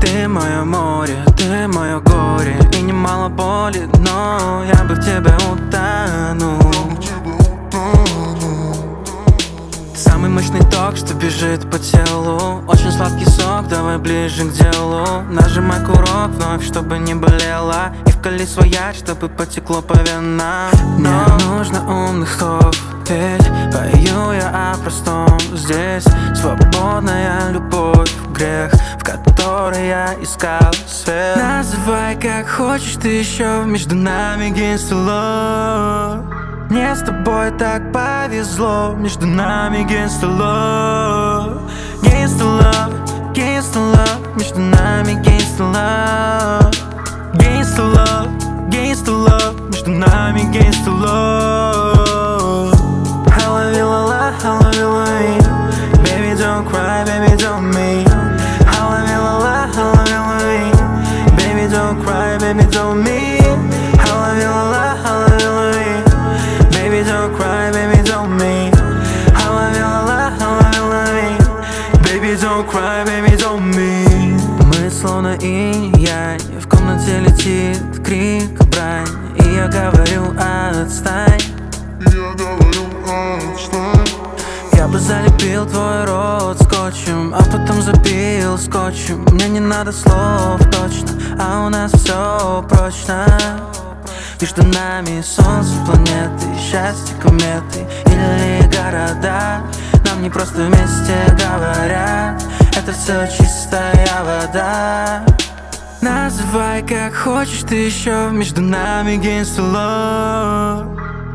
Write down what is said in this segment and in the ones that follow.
Ты мое море, ты мое горе И немало боли, но я бы в тебе утонул Мощный ток, что бежит по телу. Очень сладкий сок, давай ближе к делу. Нажимай курок вновь, чтобы не болело. И вкали своя, чтобы потекло по венам. Мне нужно умных слов. Ведь пою я о простом. Здесь Свободная любовь, грех В которой я искал свет. Называй как хочешь ты еще Между нами генстело мне с тобой так повезло Между нами gangsta love Gangsta love, gangsta love Между нами gangsta love Gangsta love, словно инь янь В комнате летит крик, брань. И я говорю отстань Я говорю, отстань Я бы залепил твой рот скотчем А потом забил скотчем. Мне не надо слов точно А у нас все прочно. Между нами солнце, планеты, счастье, кометы Или города. Нам не просто вместе говорят это все чистая вода. Называй как хочешь ты еще Между нами генстело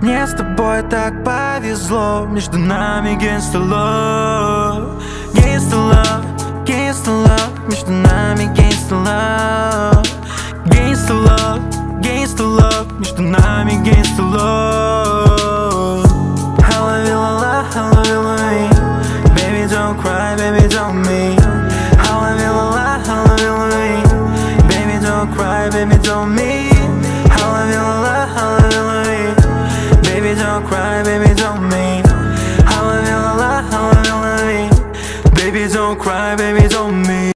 Мне с тобой так повезло Между нами генстело Генстело, генстело Между нами генстело Генстело, генстело Между нами генстело Hello, hello, hello, baby don't cry, baby don't me